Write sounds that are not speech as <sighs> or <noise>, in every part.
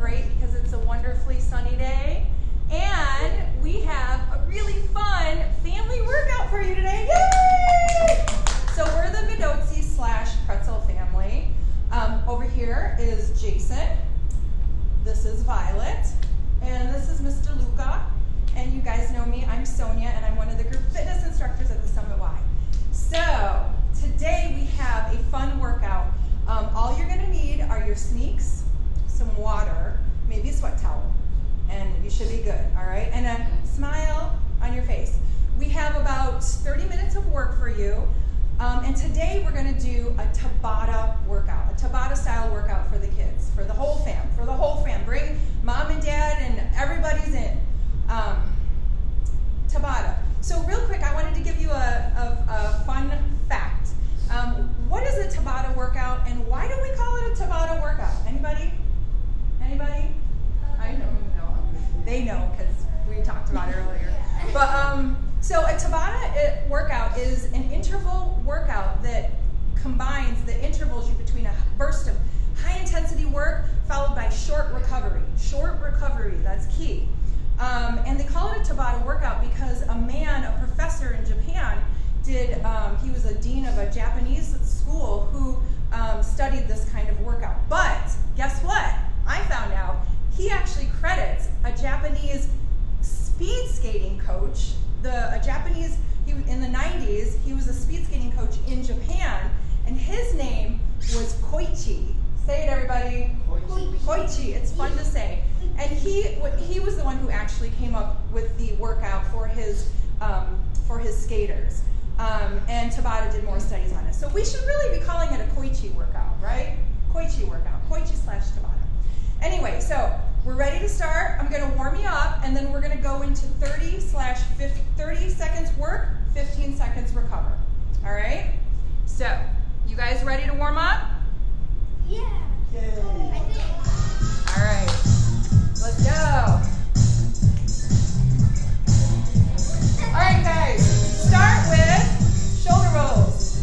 great because it's a wonderfully sunny day. And we have a really fun family workout for you today. Yay! So we're the Medozzi slash Pretzel family. Um, over here is Jason. This is Violet. And this is Mr. Luca. And you guys know me, I'm Sonya, and I'm one of the group fitness instructors at the Summit Y. So today we have a fun workout. Um, all you're gonna need are your sneaks, some water, maybe a sweat towel, and you should be good, all right? And a smile 70s, he, in the 90s, he was a speed skating coach in Japan, and his name was Koichi. Say it, everybody. Koichi. Koichi. It's fun to say. And he he was the one who actually came up with the workout for his um, for his skaters. Um, and Tabata did more studies on it. So we should really be calling it a Koichi workout, right? Koichi workout. Koichi slash Tabata. Anyway, so we're ready to start. I'm going to warm you up, and then we're going to go into 30 slash 30 seconds work, 15 seconds recover. All right? So, you guys ready to warm up? Yeah. Yay. All right. Let's go. All right, guys. Start with shoulder rolls.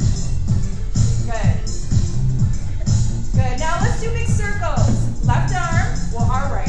Good. Good. Now let's do big circles. Left arm, well, our right.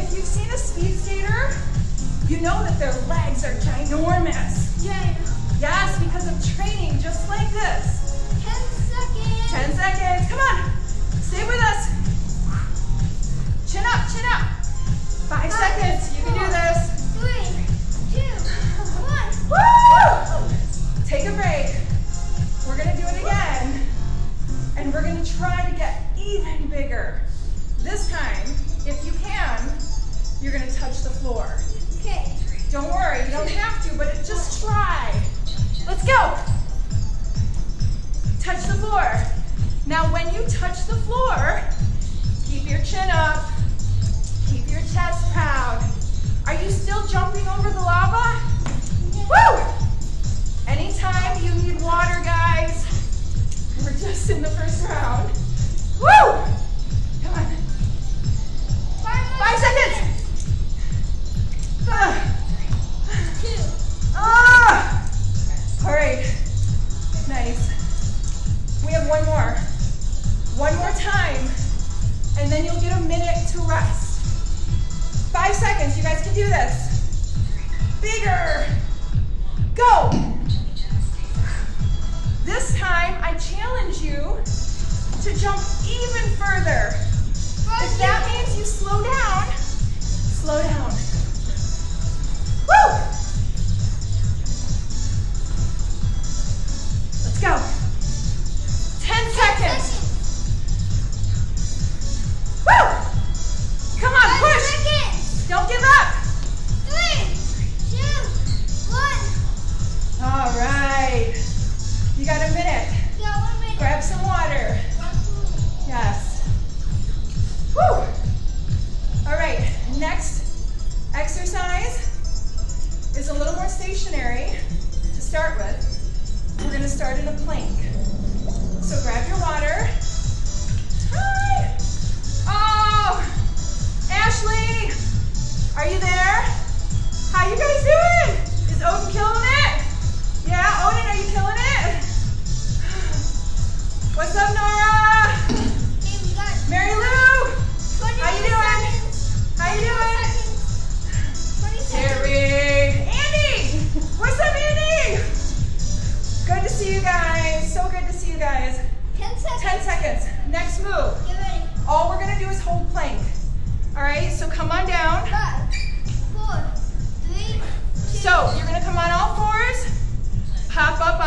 If you've seen a speed skater, you know that their legs are ginormous. Jen. Yes, because of training just like this. Ten seconds. 10 seconds. Come on. Stay with us. Chin up, chin up. Five seconds. You can do this. Three. Two. One. Woo! Take a break. We're gonna do it again. And we're gonna try to get even bigger. This time, if you can, you're gonna touch the floor. Okay. Don't worry, you don't have to, but just try. Let's go. Touch the floor. Now when you touch the floor, keep your chin up, keep your chest proud. Are you still jumping over the lava? Woo! Anytime you need water, guys, we're just in the first round. Woo! One more. One more time. And then you'll get a minute to rest. Five seconds. You guys can do this. Bigger. Go. This time, I challenge you to jump even further. If that means you slow down, slow down.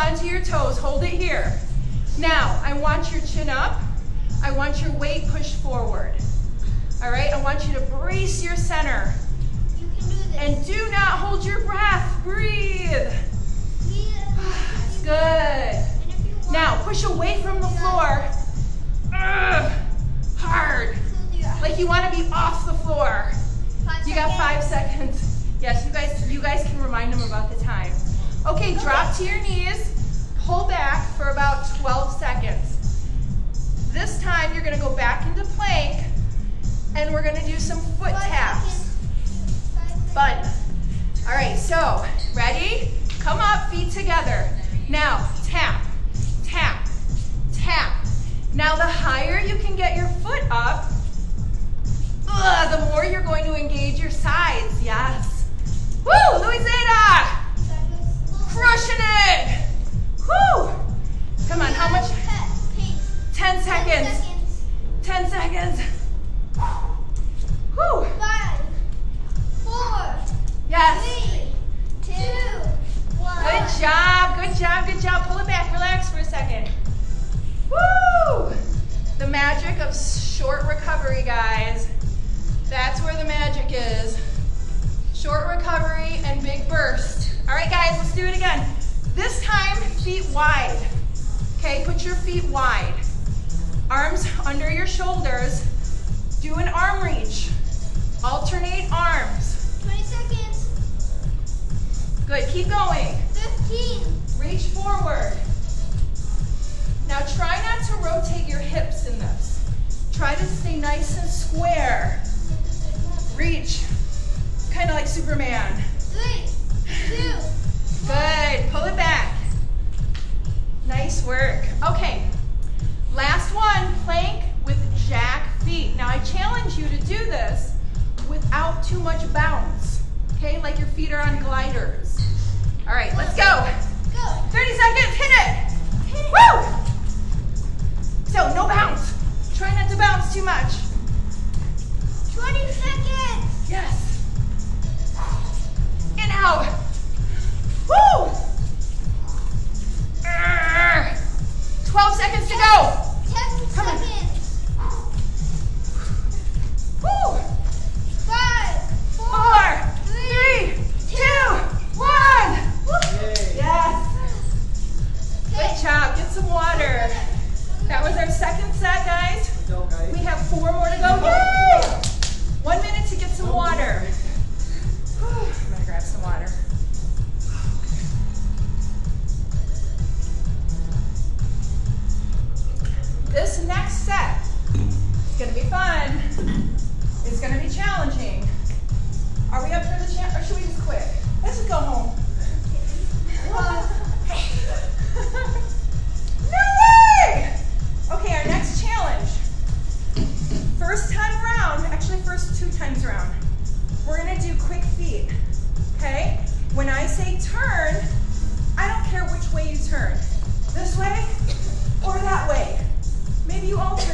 Onto your toes, hold it here. Now, I want your chin up. I want your weight pushed forward. All right, I want you to brace your center. you can do this. And do not hold your breath. Breathe. <sighs> Good. And if you want, Now, push away from the floor. Ugh, hard. close your eyes. Like you want to be off the floor. You got five seconds. Yes, you guys you guys can remind them about the time. Okay, drop to your knees. Pull back for about 12 seconds. This time you're going to go back into plank and we're going to do some foot taps. seconds. Five seconds. Fun. All right, so ready? Come up, feet together. Now, tap, tap, tap. Now, the higher you can get your foot up, ugh, the more you're going to engage your sides. Yes. Woo, Louisana! Crushing it! Whew. Come on, how much? Ten seconds. Ten seconds. Whew. Five, four, yes. Good job, good job, good job. Pull it back, relax for a second. Woo! The magic of short recovery, guys. That's where the magic is. Short recovery and big burst. All right, guys, let's do it again. This time, feet wide. Okay, put your feet wide. Arms under your shoulders. Do an arm reach. Alternate arms. 20 seconds. Good, keep going. 15. Reach forward. Now try not to rotate your hips in this. Try to stay nice and square. Reach, kind of like Superman. Three, two, Good, pull it back. Nice work. Okay, last one, plank with jack feet. Now I challenge you to do this without too much bounce. Okay, like your feet are on gliders. All right, let's go. go. 30 seconds, hit it. Woo! So no bounce. Try not to bounce too much. 20 seconds. Yes. In out. Woo! Arr. 12 seconds to go. 10 Come on.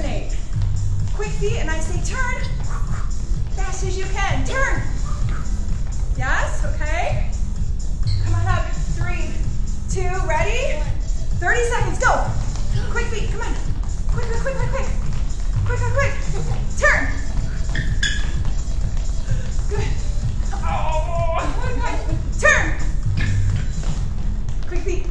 Alternate. Quick feet and I say turn, fast as you can, turn. Yes, okay? Come on up, three, two, ready? 30 seconds, go. Quick feet, come on. Quick, quick, quick, quick, quick. Quick, quick, quick. Turn. Good. Oh, turn. Quick feet.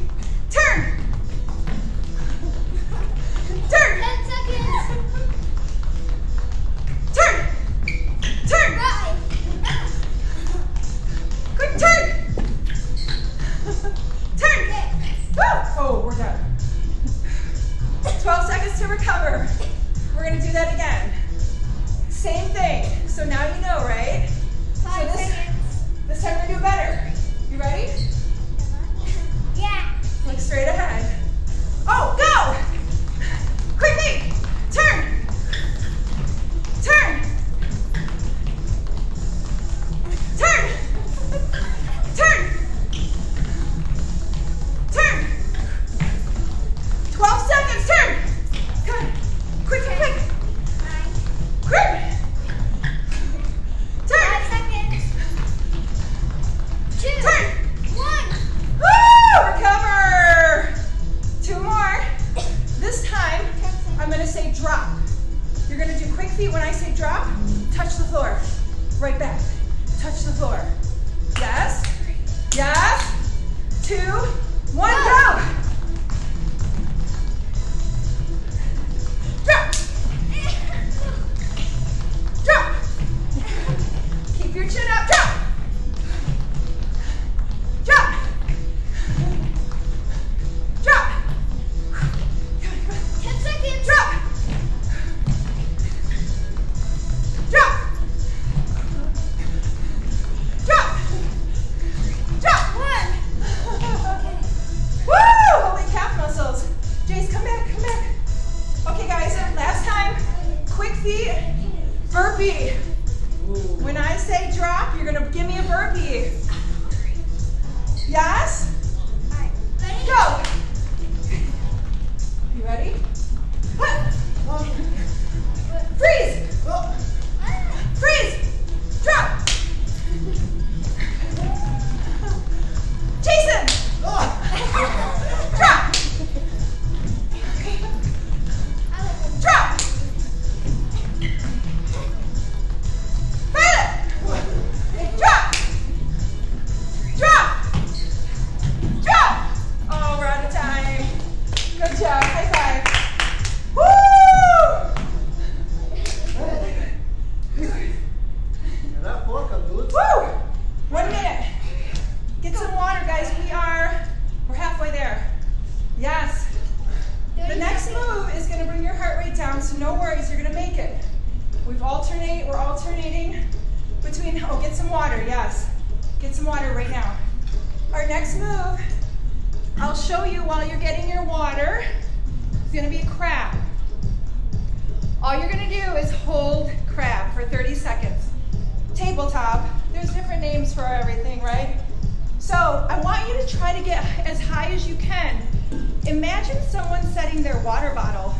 Imagine someone setting their water bottle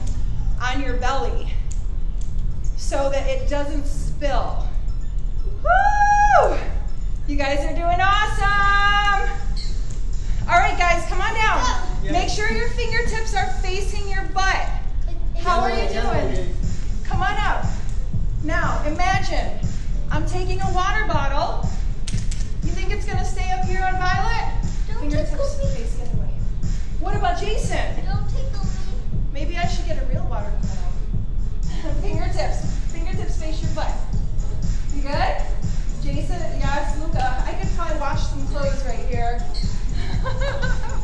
on your belly so that it doesn't spill. Woo! You guys are doing awesome. All right, guys, come on down. Yeah. Make sure your fingertips are facing your butt. How are you doing? Come on up. Now, imagine I'm taking a water bottle. You think it's gonna stay up here on Violet? Don't Fingertips tickle What about Jason? Don't tickle me. Maybe I should get a real water bottle. <laughs> fingertips. Fingertips face your butt. You good? Jason, yes, Luca. I could probably wash some clothes right here. <laughs>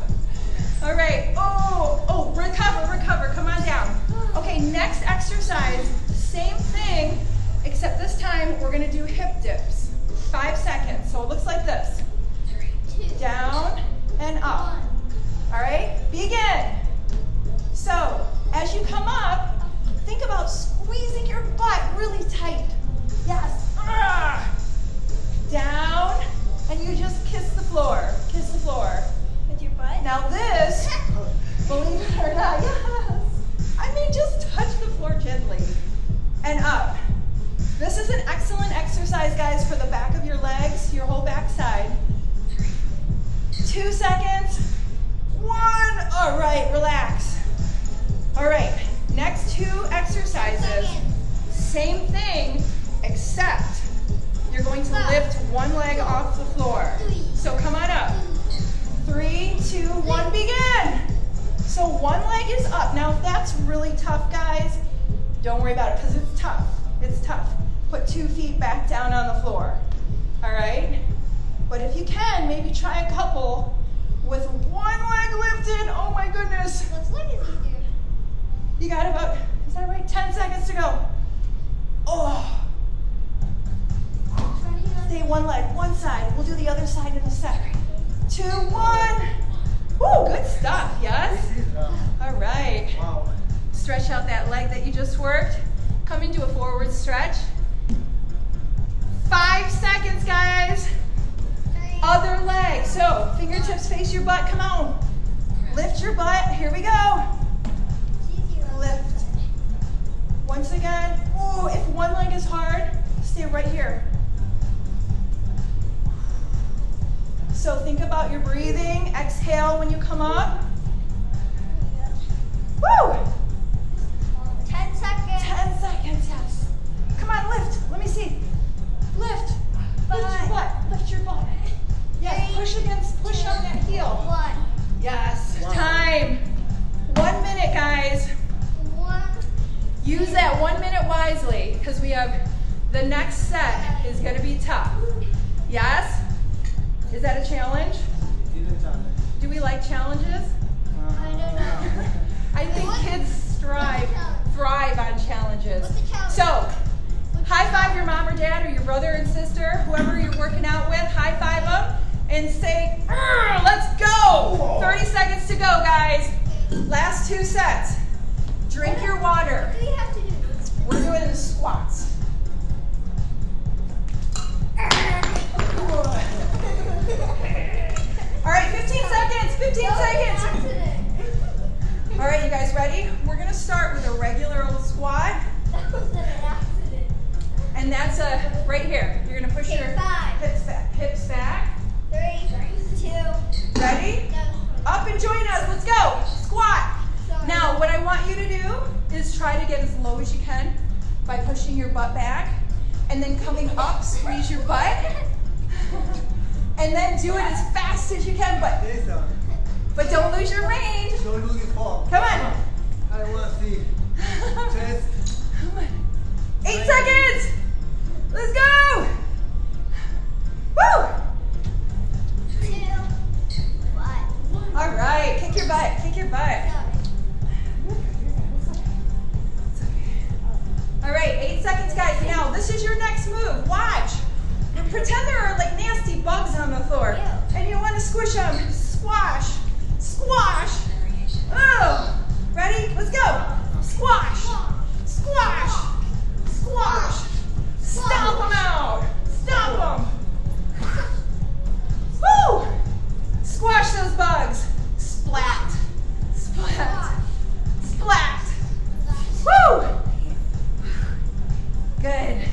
All right. Oh, oh, recover, recover. Come on down. <gasps> Okay, next exercise, same thing, except this time we're gonna do hip dips. Five seconds. So it looks like this. Put two feet back down on the floor. All right? But if you can, maybe try a couple with one leg lifted. Oh my goodness. Looks like it's easier. You You got about, is that right? 10 seconds to go. Oh, Try to get stay one leg, one side. We'll do the other side in a sec. Two, one. Woo, good stuff, yes? All right. Wow. Stretch out that leg that you just worked. Come into a forward stretch. Five seconds, guys. Other leg. So, fingertips face your butt. Come on. Lift your butt. Here we go. Lift. Once again. Oh, if one leg is hard, stay right here. So think about your breathing. Exhale when you come up. 15 seconds. All right, you guys ready? We're gonna start with a regular old squat, That was an accident. and that's a, right here. You're gonna push Okay, your five. hips back, hips back. Three, two, Ready? no. Up and join us, let's go. Squat. Sorry. Now, what I want you to do is try to get as low as you can by pushing your butt back, and then coming up, squeeze your butt, <laughs> and then do it as fast as you can, but, Jason, but don't lose your range. Don't lose your form. Come on. I want to see. <laughs> Come on. Eight Nine. seconds. Let's go. Woo. Two, one. All right. Kick your butt. Kick your butt. All right, eight seconds, guys. Now, this is your next move. Watch. Pretend there are like nasty bugs on the floor, and you want to squish them. Squash. Squash. Oh. Ready? Let's go. Squash. Squash. Squash. Stomp them out. Stomp them. Woo! Squash those bugs. Splat. Splat. Splat. Woo! Good.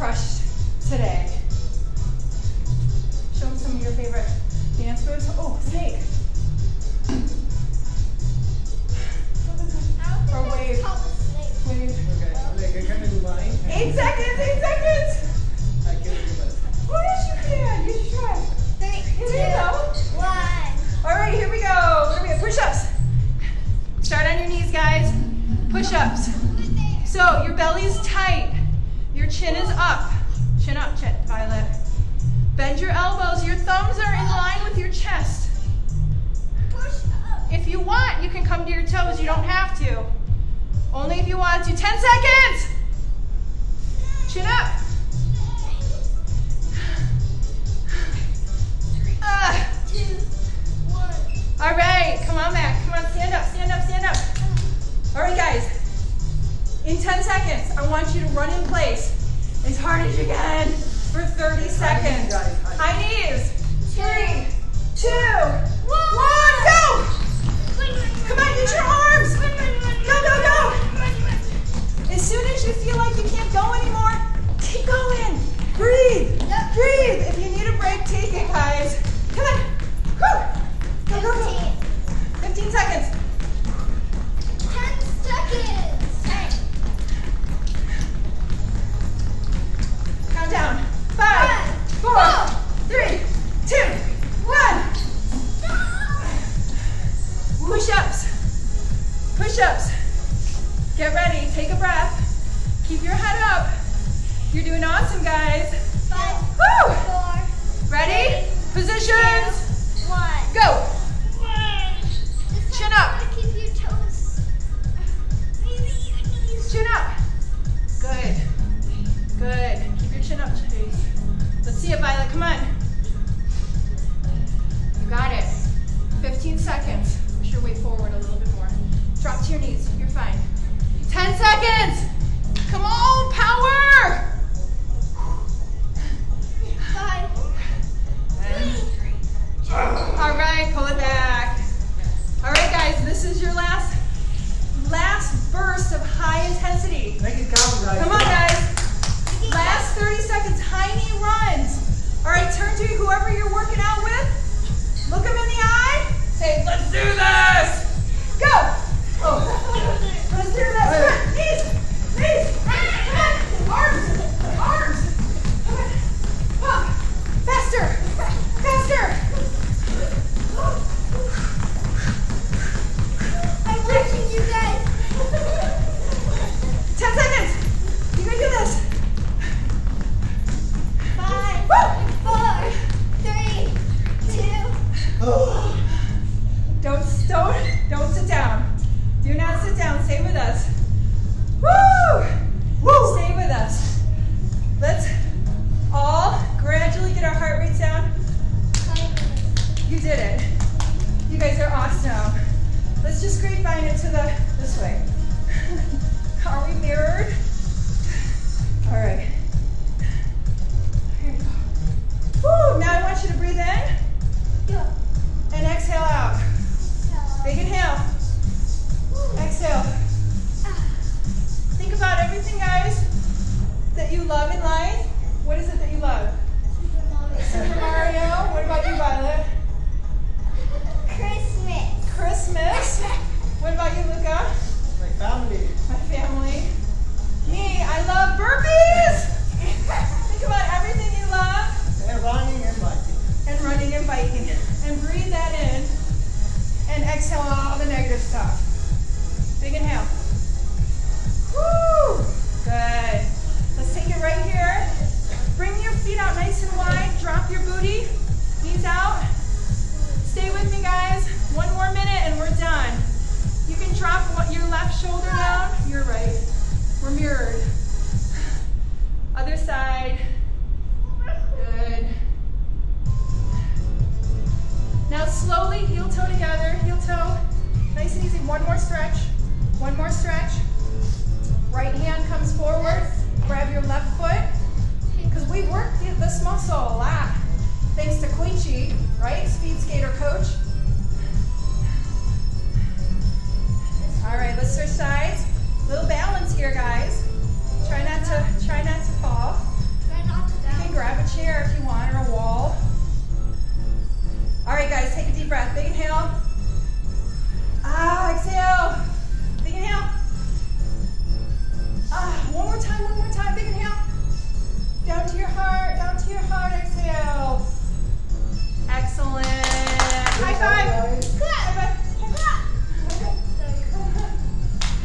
Crush. 10 seconds. I want you to run in place as hard as you can for 30 seconds. High knees. Three, two, one, go! Come on, use your arms. Go, go, go. As soon as you feel like you can't go anymore, keep going. Breathe, breathe. If you need a break, take it, guys. Come on. Go, go, go. 15 seconds. down. Five, four, three, two, one. Push-ups, push-ups. Get ready, take a breath. Keep your head up. You're doing awesome, guys. Five, Woo! four. Ready? Positions. nice and easy. One more stretch. One more stretch. Right hand comes forward. Grab your left foot. Because we work this muscle a lot. Thanks to Koichi, right? Speed skater coach. All right, let's switch sides. Little balance here, guys. Try not to try not to fall. Try not to down. You can grab a chair if you want or a wall. All right, guys, take a deep breath. Big inhale. Ah, exhale. Big inhale. Ah, one more time, one more time. Big inhale. Down to your heart, down to your heart. Exhale. Excellent. High five. High five.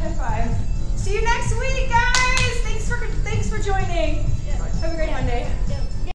High five. See you next week, guys. Thanks for thanks for joining. Have a great Monday.